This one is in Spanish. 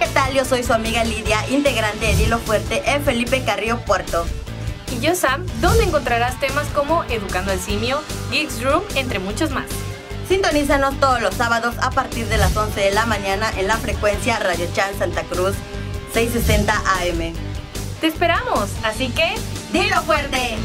¿Qué tal? Yo soy su amiga Lidia, integrante de Dilo Fuerte en Felipe Carrillo Puerto. Y yo Sam, donde encontrarás temas como Educando al Simio, Geeks Room, entre muchos más. Sintonízanos todos los sábados a partir de las 11 de la mañana en la frecuencia Radio Chan Santa Cruz 660 AM. Te esperamos, así que... ¡Dilo fuerte!